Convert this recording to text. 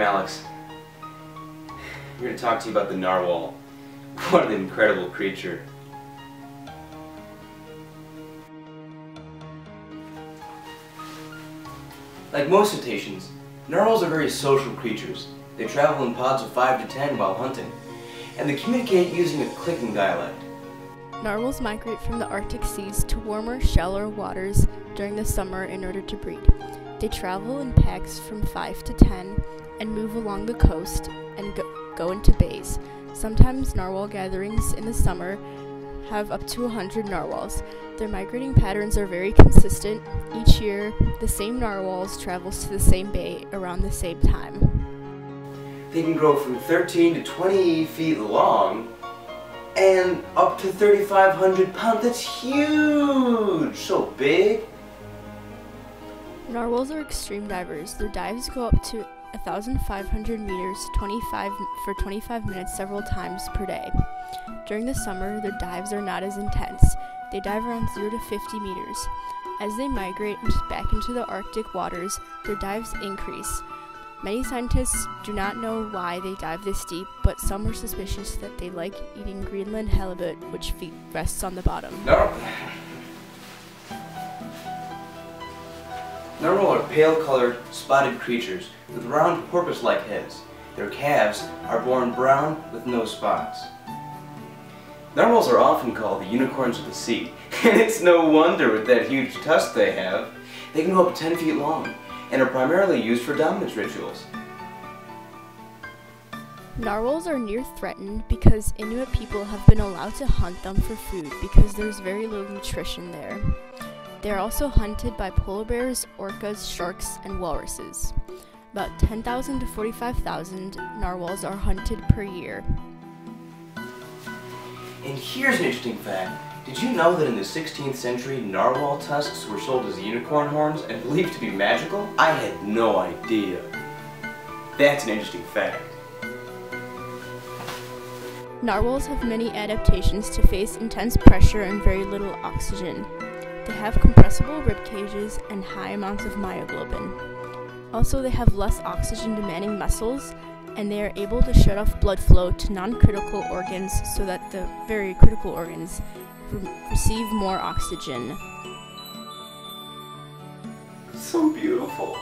Alex. I'm here to talk to you about the narwhal. What an incredible creature. Like most cetaceans, narwhals are very social creatures. They travel in pods of 5 to 10 while hunting, and they communicate using a clicking dialect. Narwhals migrate from the Arctic seas to warmer, shallower waters during the summer in order to breed. They travel in packs from 5 to 10 and move along the coast and go, go into bays. Sometimes narwhal gatherings in the summer have up to 100 narwhals. Their migrating patterns are very consistent. Each year, the same narwhals travels to the same bay around the same time. They can grow from 13 to 20 feet long and up to 3,500 pounds. That's huge! So big. Narwhals are extreme divers. Their dives go up to 1,500 meters 25 for 25 minutes several times per day. During the summer, their dives are not as intense. They dive around 0 to 50 meters. As they migrate back into the Arctic waters, their dives increase. Many scientists do not know why they dive this deep, but some are suspicious that they like eating Greenland halibut, which rests on the bottom. Narwhal are pale-colored, spotted creatures with round porpoise-like heads. Their calves are born brown with no spots. Narwhals are often called the unicorns of the sea, and it's no wonder with that huge tusk they have. They can go up 10 feet long, and are primarily used for dominance rituals. Narwhals are near threatened because Inuit people have been allowed to hunt them for food because there's very little nutrition there. They are also hunted by polar bears, orcas, sharks, and walruses. About 10,000 to 45,000 narwhals are hunted per year. And here's an interesting fact. Did you know that in the 16th century, narwhal tusks were sold as unicorn horns and believed to be magical? I had no idea. That's an interesting fact. Narwhals have many adaptations to face intense pressure and very little oxygen. They have compressible rib cages and high amounts of myoglobin. Also, they have less oxygen demanding muscles and they are able to shut off blood flow to non critical organs so that the very critical organs receive more oxygen. So beautiful.